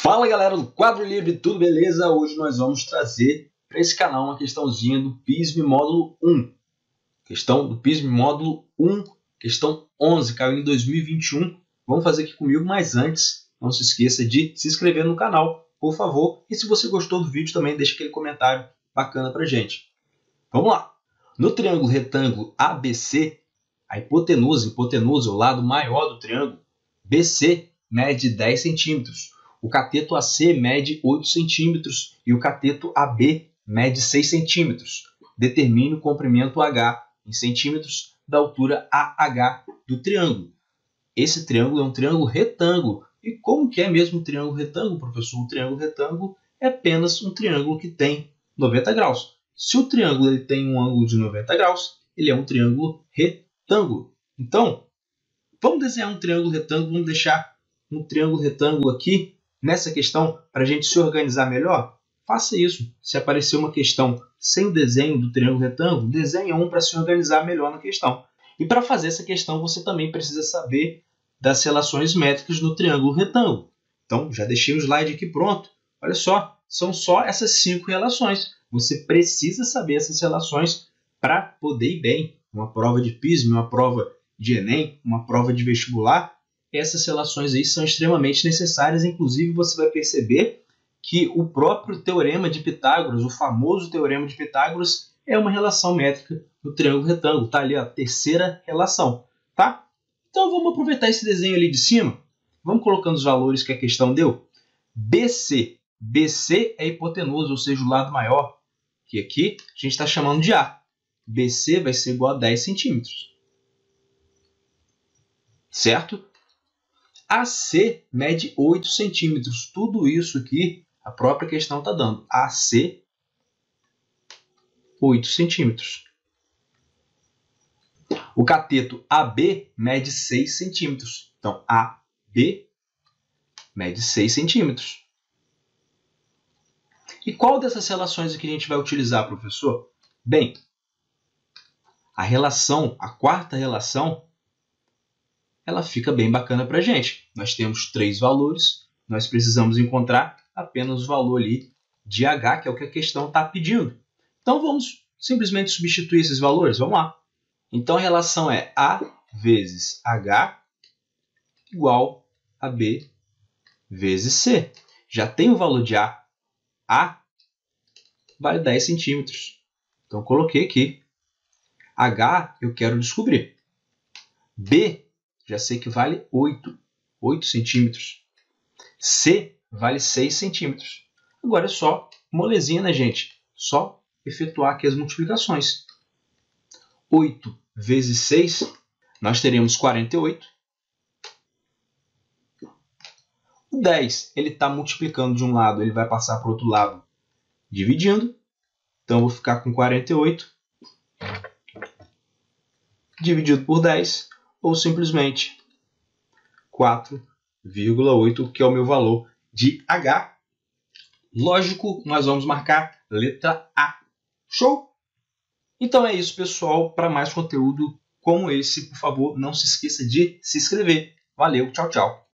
Fala galera do Quadro Livre, tudo beleza? Hoje nós vamos trazer para esse canal uma questãozinha do PISM módulo 1. Questão do PISM módulo 1, questão 11, caiu em 2021. Vamos fazer aqui comigo, mas antes, não se esqueça de se inscrever no canal, por favor. E se você gostou do vídeo também, deixa aquele comentário bacana pra gente. Vamos lá! No triângulo retângulo ABC, a hipotenusa, hipotenusa, o lado maior do triângulo, BC mede 10 centímetros. O cateto AC mede 8 centímetros e o cateto AB mede 6 centímetros. Determine o comprimento H em centímetros da altura AH do triângulo. Esse triângulo é um triângulo retângulo. E como que é mesmo um triângulo retângulo, professor? Um triângulo retângulo é apenas um triângulo que tem 90 graus. Se o triângulo ele tem um ângulo de 90 graus, ele é um triângulo retângulo. Então, vamos desenhar um triângulo retângulo, vamos deixar um triângulo retângulo aqui nessa questão para a gente se organizar melhor? Faça isso. Se aparecer uma questão sem desenho do triângulo retângulo, desenhe um para se organizar melhor na questão. E para fazer essa questão, você também precisa saber das relações métricas no triângulo retângulo. Então, já deixei o slide aqui pronto. Olha só, são só essas cinco relações. Você precisa saber essas relações para poder ir bem. Uma prova de PISM, uma prova de Enem, uma prova de vestibular, essas relações aí são extremamente necessárias. Inclusive, você vai perceber que o próprio teorema de Pitágoras, o famoso teorema de Pitágoras, é uma relação métrica no triângulo retângulo. Tá ali a terceira relação, tá? Então vamos aproveitar esse desenho ali de cima. Vamos colocando os valores que a questão deu. BC. BC é hipotenusa, ou seja, o lado maior, que aqui a gente está chamando de A. BC vai ser igual a 10 centímetros. Certo? AC mede 8 centímetros. Tudo isso aqui a própria questão está dando. AC, 8 centímetros. O cateto AB mede 6 centímetros. Então, AB mede 6 centímetros. E qual dessas relações aqui a gente vai utilizar, professor? Bem, a relação, a quarta relação, ela fica bem bacana para a gente. Nós temos três valores, nós precisamos encontrar apenas o valor ali de h, que é o que a questão está pedindo. Então vamos simplesmente substituir esses valores. Vamos lá. Então a relação é a vezes h igual a b vezes c. Já tem o valor de a. a vale 10 centímetros. Então coloquei aqui. h eu quero descobrir. b já sei que vale 8, 8 centímetros. C vale 6 centímetros. Agora é só molezinha, né, gente? Só efetuar aqui as multiplicações. 8 vezes 6, nós teremos 48. O 10, ele está multiplicando de um lado, ele vai passar para o outro lado dividindo. Então, eu vou ficar com 48 dividido por 10 ou simplesmente 4,8, que é o meu valor de H. Lógico, nós vamos marcar letra A. Show? Então é isso, pessoal. Para mais conteúdo como esse, por favor, não se esqueça de se inscrever. Valeu, tchau, tchau.